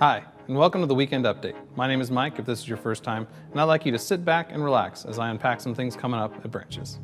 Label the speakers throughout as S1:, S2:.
S1: Hi, and welcome to the Weekend Update. My name is Mike, if this is your first time, and I'd like you to sit back and relax as I unpack some things coming up at Branches.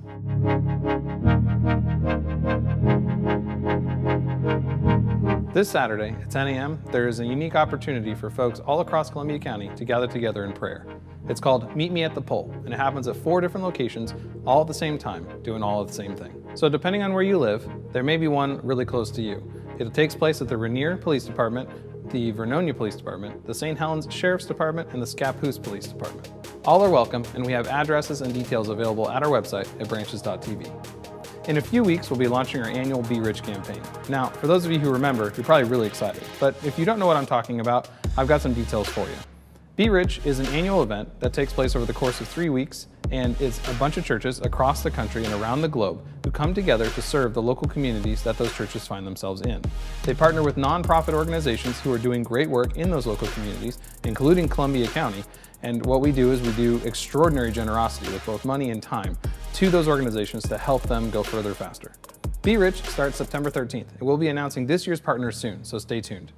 S1: This Saturday at 10 a.m., there is a unique opportunity for folks all across Columbia County to gather together in prayer. It's called Meet Me at the Pole, and it happens at four different locations, all at the same time, doing all of the same thing. So depending on where you live, there may be one really close to you. It takes place at the Rainier Police Department, the Vernonia Police Department, the St. Helens Sheriff's Department, and the Scappoose Police Department. All are welcome, and we have addresses and details available at our website at branches.tv. In a few weeks, we'll be launching our annual Be Rich campaign. Now, for those of you who remember, you're probably really excited, but if you don't know what I'm talking about, I've got some details for you. Be Rich is an annual event that takes place over the course of three weeks and it's a bunch of churches across the country and around the globe who come together to serve the local communities that those churches find themselves in. They partner with nonprofit organizations who are doing great work in those local communities, including Columbia County, and what we do is we do extraordinary generosity with both money and time to those organizations to help them go further faster. Be Rich starts September 13th, and we'll be announcing this year's partners soon, so stay tuned.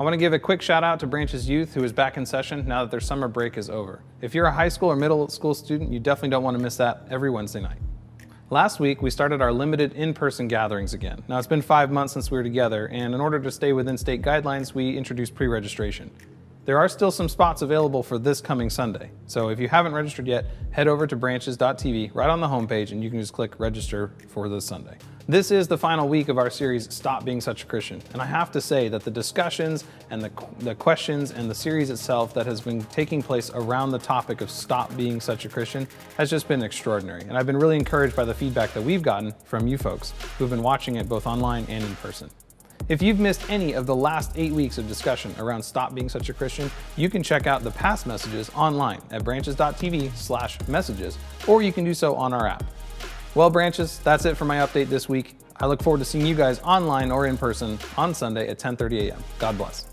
S1: I want to give a quick shout out to Branches Youth, who is back in session now that their summer break is over. If you're a high school or middle school student, you definitely don't want to miss that every Wednesday night. Last week, we started our limited in-person gatherings again. Now, it's been five months since we were together, and in order to stay within state guidelines, we introduced pre-registration. There are still some spots available for this coming Sunday. So if you haven't registered yet, head over to branches.tv right on the homepage and you can just click register for this Sunday. This is the final week of our series, Stop Being Such a Christian. And I have to say that the discussions and the, the questions and the series itself that has been taking place around the topic of stop being such a Christian has just been extraordinary. And I've been really encouraged by the feedback that we've gotten from you folks who've been watching it both online and in person. If you've missed any of the last eight weeks of discussion around Stop Being Such a Christian, you can check out the past messages online at branches.tv slash messages, or you can do so on our app. Well, branches, that's it for my update this week. I look forward to seeing you guys online or in person on Sunday at 10:30 a.m. God bless.